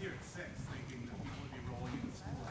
here at six, thinking that people would be rolling in the school.